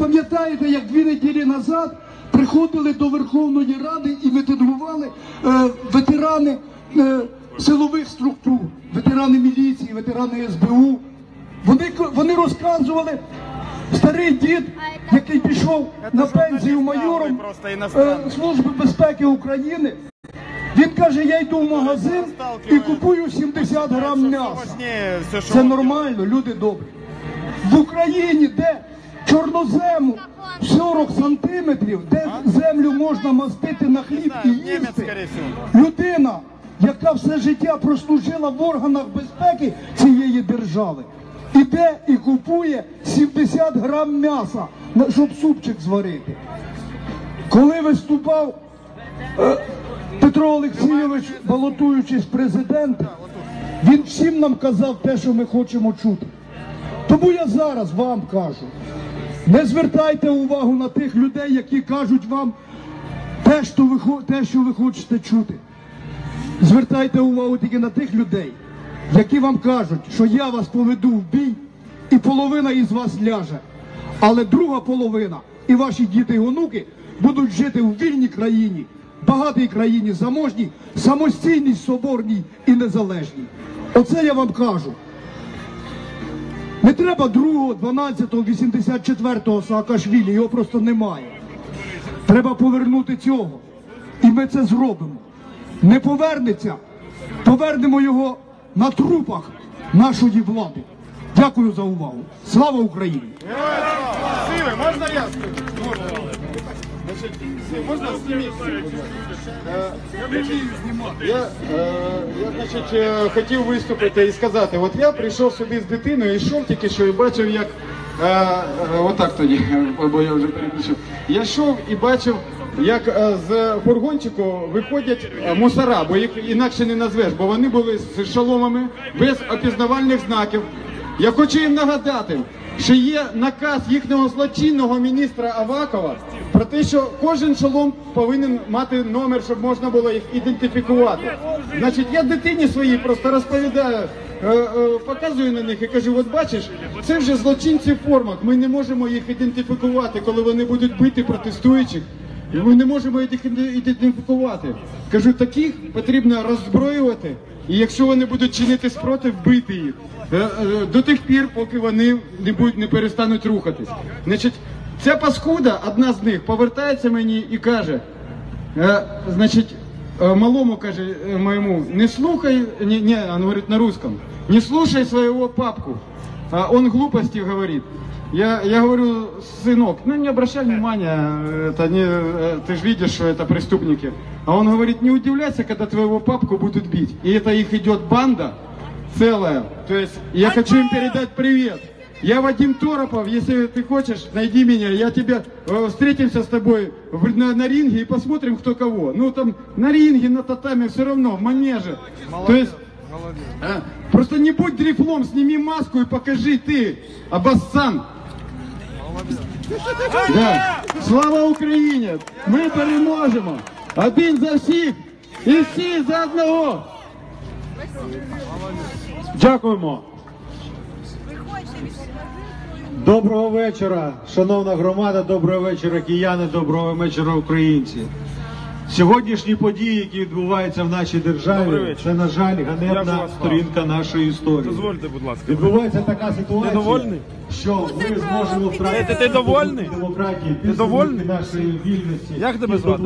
пам'ятаєте, як дві неділі назад приходили до Верховної Ради і мітингували е, ветерани е, силових структур, ветерани міліції, ветерани СБУ. Вони, вони розказували, старий дід, який пішов на пенсію майором е. Служби безпеки України. Він каже, я йду в магазин і купую 70 грам м'яса. Це нормально, люди добрі. В Україні, де чорнозему 40 сантиметрів, де землю можна мастити на хліб і їсти, людина, яка все життя прослужила в органах безпеки цієї держави, іде і купує 70 грам м'яса, щоб супчик зварити. Коли виступав е, Петро Олексійович, балотуючись в президенти, він всім нам казав те, що ми хочемо чути. Тому я зараз вам кажу: не звертайте увагу на тих людей, які кажуть вам те, що ви, те, що ви хочете чути. Звертайте увагу тільки на тих людей, які вам кажуть, що я вас поведу в бій, і половина із вас ляже. Але друга половина і ваші діти і онуки будуть жити у вільній країні, багатій країні, заможній, самостійній, соборній і незалежній. Оце я вам кажу. Не треба другого, 12-го, 84-го Саакашвілі, його просто немає. Треба повернути цього. І ми це зробимо. Не повернеться, повернемо його на трупах нашої влади. Дякую за увагу. Слава Україні! Можна я скажу? Можно снимить? Е, Я, е, я значить, е, хотів виступити і сказати, от я прийшов сюди з дитиною, йшов тільки що і бачив, як отак тоді, бо я вже переключив. Я йшов і бачив, як з фургончику виходять мусора, бо їх інакше не назвеш, бо вони були з шоломами без опізнавальних знаків. Я хочу їм нагадати, що є наказ їхнього злочинного міністра Авакова про те, що кожен шолом повинен мати номер, щоб можна було їх ідентифікувати. Значить, я дитині своїй просто розповідаю, е, е, показую на них і кажу: от бачиш, це вже злочинці в формах. Ми не можемо їх ідентифікувати, коли вони будуть бити протестуючих. Ми не можемо їх ідентифікувати. Кажу, таких потрібно роззброювати, і якщо вони будуть чинити спротив, бити їх. Е, е, До тих пір, поки вони не будуть не перестануть рухатись. Значить, ця паскуда, одна з них, повертається мені і каже: е, значить, малому каже моєму, не слухай, не, не, він говорить на русском, не слушай своего папку, а он глупости говорит. Я, я говорю, сынок, ну не обращай внимания, это не, э, ты же видишь, что это преступники. А он говорит, не удивляйся, когда твоего папку будут бить. И это их идет банда целая. То есть я хочу им передать привет. Я Вадим Торопов, если ты хочешь, найди меня, я тебе э, встретимся с тобой в- на, на ринге и посмотрим, кто кого. Ну там на ринге, на татами все равно, в манеже. То есть а, Просто не будь дрифлом, сними маску и покажи ты, Абассан. Да. Слава Україні! Ми переможемо! Один за всіх і всі за одного! Дякуємо. Доброго вечора, шановна громада, доброго вечора, кияни, доброго вечора, українці. Сьогоднішні події, які відбуваються в нашій державі, це, на жаль, ганебна сторінка нашої історії. Дозвольте, будь ласка. Відбувається така ситуація, Ти довольний? що ми зможемо втратити Ти- ти довольний? демократії, Ти довольний? підсумки нашої вільності. Як тебе звати?